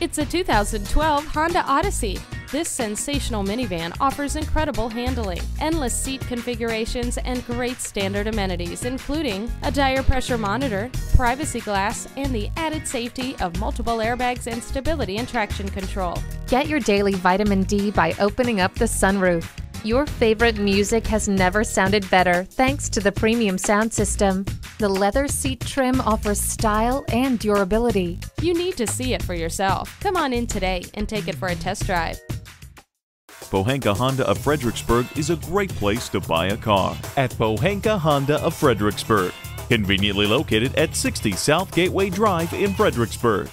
It's a 2012 Honda Odyssey. This sensational minivan offers incredible handling, endless seat configurations, and great standard amenities, including a tire pressure monitor, privacy glass, and the added safety of multiple airbags and stability and traction control. Get your daily vitamin D by opening up the sunroof. Your favorite music has never sounded better thanks to the premium sound system. The leather seat trim offers style and durability. You need to see it for yourself. Come on in today and take it for a test drive. Pohanka Honda of Fredericksburg is a great place to buy a car at Pohanka Honda of Fredericksburg. Conveniently located at 60 South Gateway Drive in Fredericksburg.